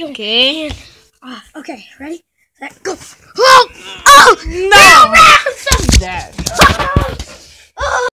Okay. Uh, okay, ready? Set, go. Oh! Oh! No!